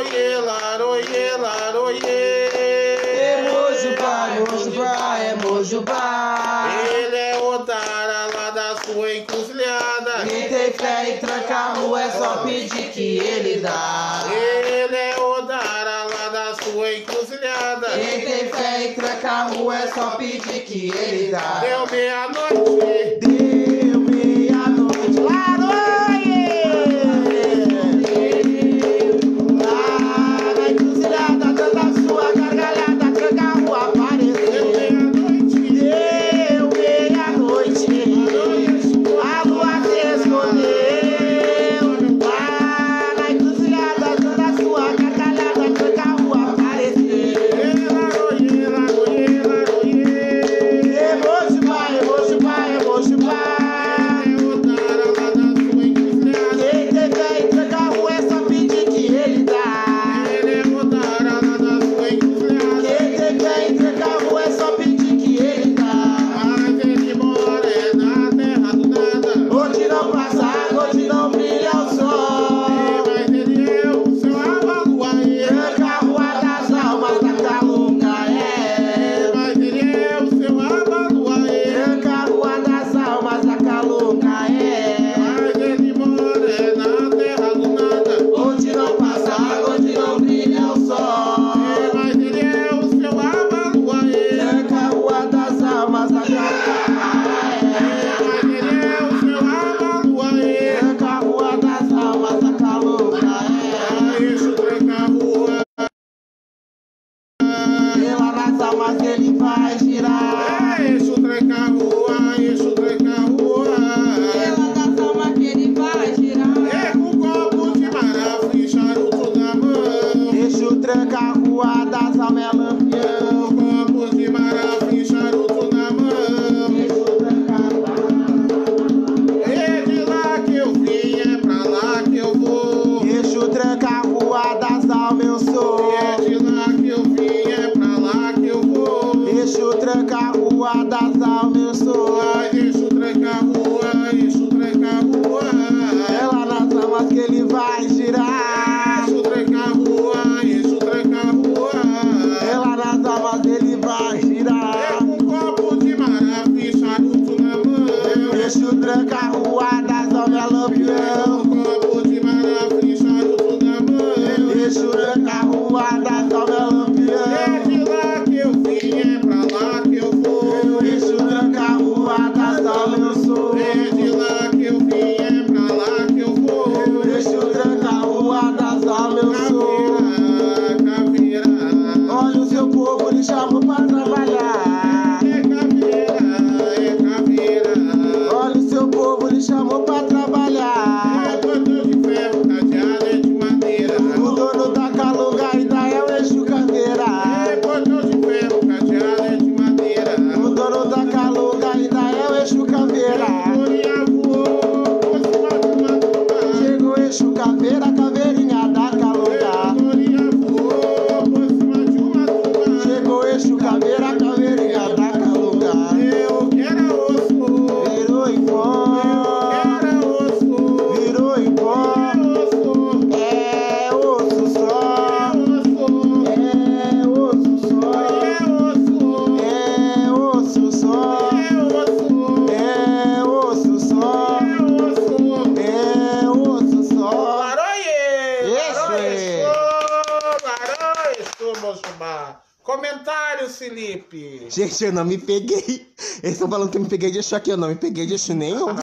laroye, laroye, laroye. Mojubá, Mojubá, é Mojubá. Ele é o Otara lá da sua encruzilhada. Quem tem fé e tranca a rua é só pedir que ele dá. Ele é o Otara lá da sua encruzilhada. Quem tem fé e tranca a rua é só pedir que ele dá. Deu meia-noite. guardas ao meu suor. Comentário, Felipe. Gente, eu não me peguei. Eles estão falando que eu me peguei de choque. Eu não me peguei de choque nenhum.